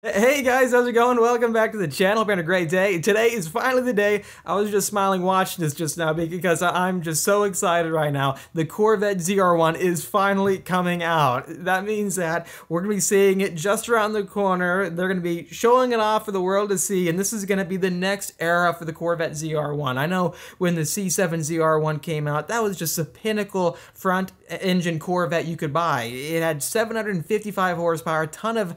Hey guys, how's it going? Welcome back to the channel. Having a great day. Today is finally the day. I was just smiling watching this just now because I'm just so excited right now. The Corvette ZR1 is finally coming out. That means that we're going to be seeing it just around the corner. They're going to be showing it off for the world to see, and this is going to be the next era for the Corvette ZR1. I know when the C7 ZR1 came out, that was just a pinnacle front engine Corvette you could buy. It had 755 horsepower, a ton of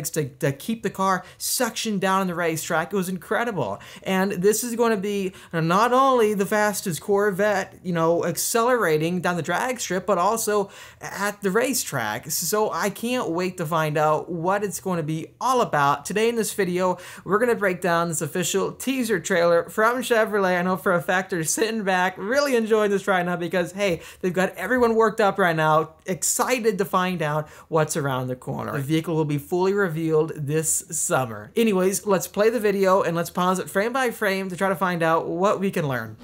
aerodynamics to, to keep the car suctioned down on the racetrack. It was incredible. And this is going to be not only the fastest Corvette, you know, accelerating down the drag strip, but also at the racetrack. So I can't wait to find out what it's going to be all about. Today in this video, we're going to break down this official teaser trailer from Chevrolet. I know for a fact they're sitting back, really enjoying this right now because, hey, they've got everyone worked up right now, excited to find out what's around the corner. The vehicle will be fully revealed revealed this summer. Anyways, let's play the video and let's pause it frame by frame to try to find out what we can learn.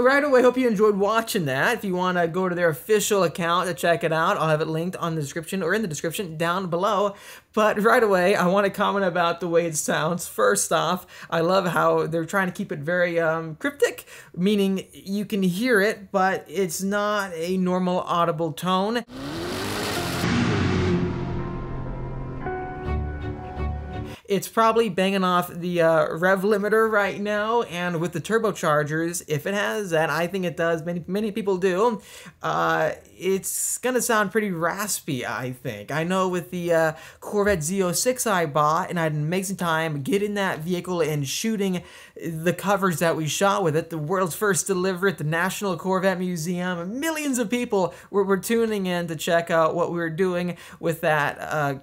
Right away, hope you enjoyed watching that. If you want to go to their official account to check it out, I'll have it linked on the description or in the description down below. But right away, I want to comment about the way it sounds. First off, I love how they're trying to keep it very um, cryptic, meaning you can hear it, but it's not a normal audible tone. It's probably banging off the uh, rev limiter right now, and with the turbochargers, if it has that, I think it does. Many many people do. Uh, it's gonna sound pretty raspy, I think. I know with the uh, Corvette Z06 I bought, and I had an amazing time getting that vehicle and shooting the covers that we shot with it. The world's first delivery at the National Corvette Museum. Millions of people were, were tuning in to check out what we were doing with that uh,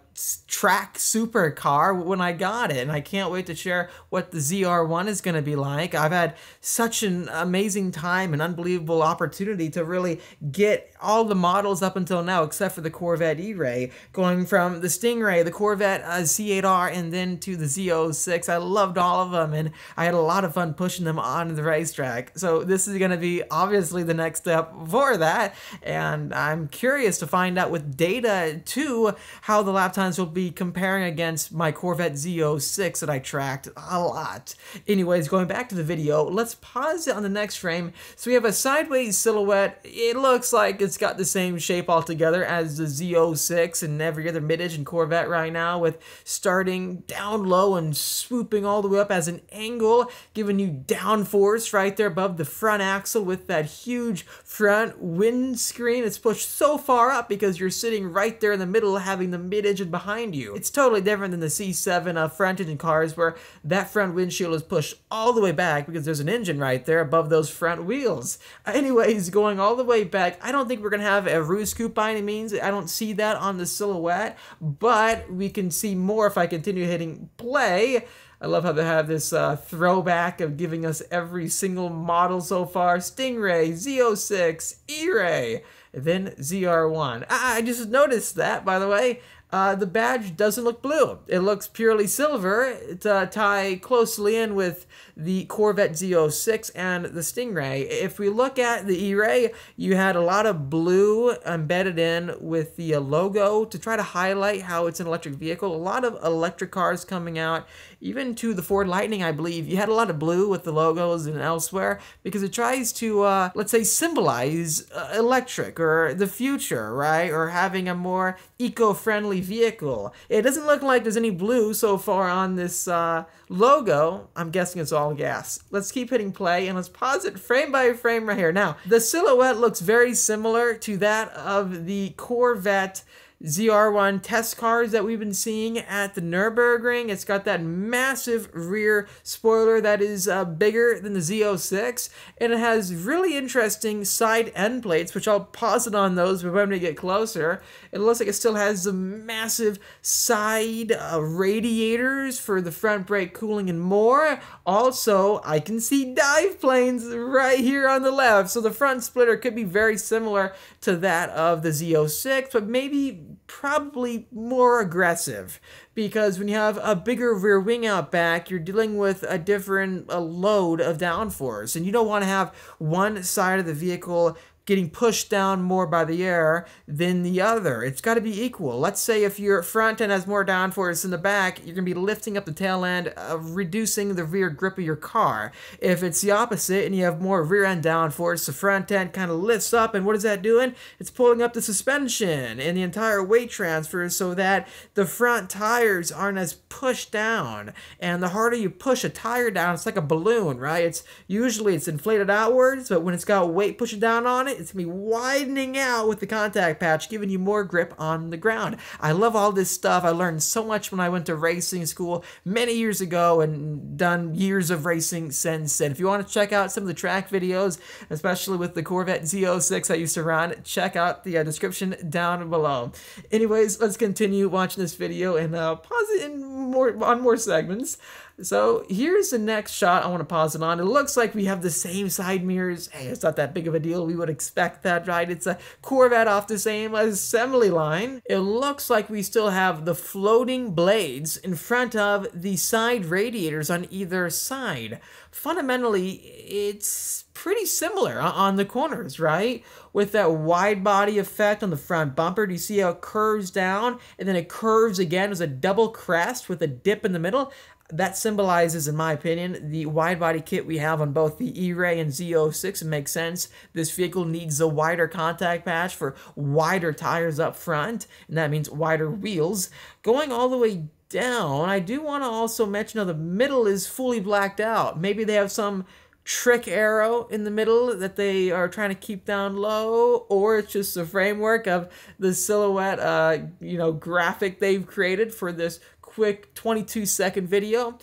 track supercar when I got it. And I can't wait to share what the ZR1 is to be like. I've had such an amazing time and unbelievable opportunity to really get all the models up until now, except for the Corvette E-Ray, going from the Stingray, the Corvette uh, C8R, and then to the Z06. I loved all of them, and I had a lot of fun pushing them on the racetrack. So this is going to be obviously the next step for that, and I'm curious to find out with data too how the lap times will be comparing against my Corvette Z06 that I tracked a lot. Anyways, going back to the video, let's pause it on the next frame. So we have a sideways silhouette. It looks like it's got the same shape altogether as the Z06 and every other mid-engine Corvette right now with starting down low and swooping all the way up as an angle, giving you downforce right there above the front axle with that huge front windscreen. It's pushed so far up because you're sitting right there in the middle having the mid-engine behind you. It's totally different than the C7 uh, front engine cars where that front windshield is pushed all the way back because there's an engine right there above those front wheels. Anyways, going all the way back, I don't think we're going to have a roost coupe by any means. I don't see that on the silhouette, but we can see more if I continue hitting play. I love how they have this uh, throwback of giving us every single model so far. Stingray, Z06, E-Ray, then ZR1. I just noticed that, by the way. Uh, the badge doesn't look blue. It looks purely silver to uh, tie closely in with the Corvette Z06 and the Stingray. If we look at the E-Ray, you had a lot of blue embedded in with the uh, logo to try to highlight how it's an electric vehicle. A lot of electric cars coming out, even to the Ford Lightning, I believe. You had a lot of blue with the logos and elsewhere because it tries to, uh, let's say, symbolize uh, electric or the future, right? Or having a more eco-friendly vehicle. It doesn't look like there's any blue so far on this uh, logo. I'm guessing it's all gas. Let's keep hitting play and let's pause it frame by frame right here. Now, the silhouette looks very similar to that of the Corvette ZR1 test cars that we've been seeing at the Nürburgring. It's got that massive rear spoiler that is uh, bigger than the Z06, and it has really interesting side end plates, which I'll pause it on those when we get closer. It looks like it still has the massive side uh, radiators for the front brake cooling and more. Also, I can see dive planes right here on the left, so the front splitter could be very similar to that of the Z06, but maybe probably more aggressive because when you have a bigger rear wing out back, you're dealing with a different a load of downforce, and you don't want to have one side of the vehicle getting pushed down more by the air than the other. It's got to be equal. Let's say if your front end has more downforce than the back, you're going to be lifting up the tail end, uh, reducing the rear grip of your car. If it's the opposite and you have more rear end downforce, the front end kind of lifts up, and what is that doing? It's pulling up the suspension and the entire weight transfer so that the front tires aren't as pushed down. And the harder you push a tire down, it's like a balloon, right? It's usually it's inflated outwards, but when it's got weight pushing down on it, it. It's going to be widening out with the contact patch, giving you more grip on the ground. I love all this stuff. I learned so much when I went to racing school many years ago and done years of racing since. And if you want to check out some of the track videos, especially with the Corvette Z06 I used to run, check out the uh, description down below. Anyways, let's continue watching this video and uh, pause it in more on more segments. So here's the next shot I want to pause it on. It looks like we have the same side mirrors. Hey, it's not that big of a deal. We would expect that, right? It's a Corvette off the same assembly line. It looks like we still have the floating blades in front of the side radiators on either side. Fundamentally, it's pretty similar on the corners, right? With that wide body effect on the front bumper. Do you see how it curves down and then it curves again as a double crest with a dip in the middle? That symbolizes, in my opinion, the wide body kit we have on both the E-Ray and Z06. It makes sense. This vehicle needs a wider contact patch for wider tires up front, and that means wider wheels. Going all the way down, I do want to also mention how the middle is fully blacked out. Maybe they have some trick aero in the middle that they are trying to keep down low or it's just the framework of the silhouette uh you know graphic they've created for this quick 22 second video.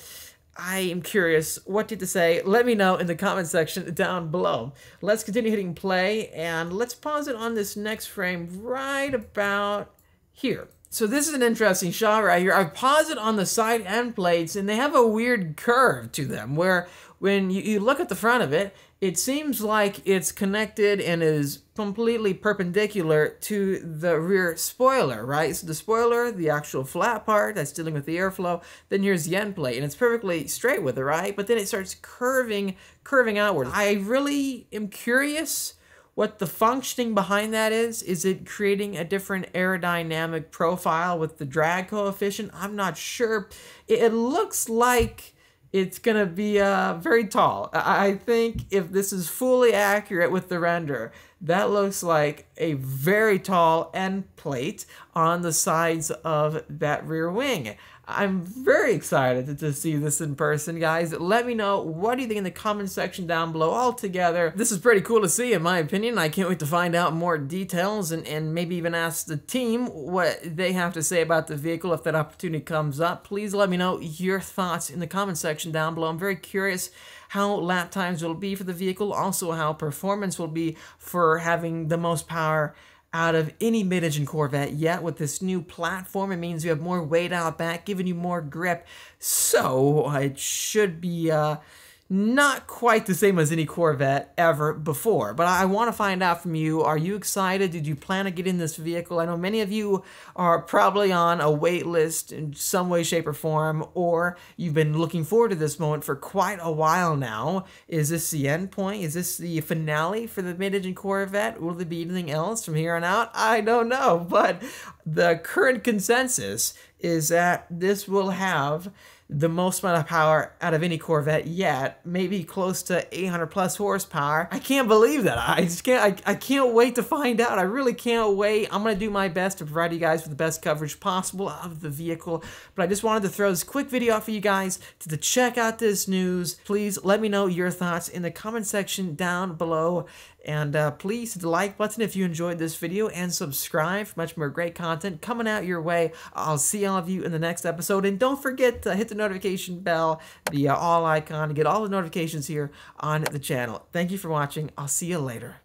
I am curious what did to say. Let me know in the comment section down below. Let's continue hitting play and let's pause it on this next frame right about here. So this is an interesting shot right here. I've paused it on the side end plates and they have a weird curve to them where when you, you look at the front of it, it seems like it's connected and is completely perpendicular to the rear spoiler, right? So the spoiler, the actual flat part that's dealing with the airflow, then here's the end plate, and it's perfectly straight with it, right? But then it starts curving, curving outward. I really am curious what the functioning behind that is. Is it creating a different aerodynamic profile with the drag coefficient? I'm not sure. It looks like it's gonna be uh, very tall. I think if this is fully accurate with the render, that looks like a very tall end plate on the sides of that rear wing. I'm very excited to see this in person, guys. Let me know what do you think in the comment section down below altogether. This is pretty cool to see, in my opinion. I can't wait to find out more details and, and maybe even ask the team what they have to say about the vehicle if that opportunity comes up. Please let me know your thoughts in the comment section down below. I'm very curious how lap times will be for the vehicle, also how performance will be for having the most power out of any mid-engine Corvette yet. With this new platform, it means you have more weight out back, giving you more grip. So it should be uh, not quite the same as any Corvette ever before. But I want to find out from you, are you excited? Did you plan to get in this vehicle? I know many of you are probably on a wait list in some way, shape, or form, or you've been looking forward to this moment for quite a while now. Is this the end point? Is this the finale for the mid-engine Corvette? Will there be anything else from here on out? I don't know, but the current consensus is that this will have the most amount of power out of any Corvette yet, maybe close to 800 plus horsepower. I can't believe that. I just can't. I, I can't wait to find out. I really can't wait. I'm gonna do my best to provide you guys with the best coverage possible of the vehicle. But I just wanted to throw this quick video out for you guys to, to check out this news. Please let me know your thoughts in the comment section down below. And uh, please hit the like button if you enjoyed this video and subscribe for much more great content coming out your way. I'll see all of you in the next episode. And don't forget to hit the notification bell, the uh, all icon to get all the notifications here on the channel. Thank you for watching. I'll see you later.